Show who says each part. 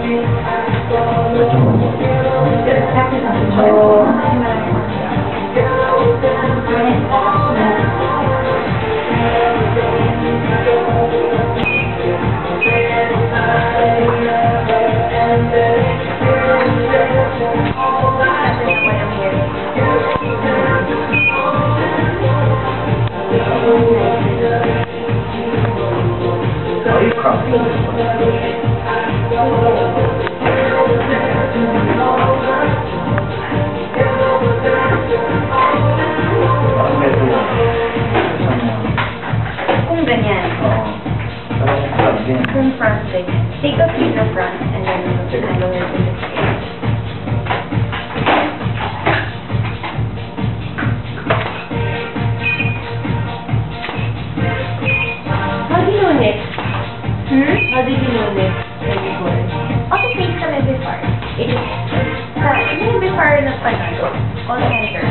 Speaker 1: Thank you. From front, take, take a piece of front, and then move the handle into the cage. How do you know this?
Speaker 2: Hmm?
Speaker 1: How did you know this? Before. Ako, face kami before. It is. Sa, hindi before nagpanalo. All center.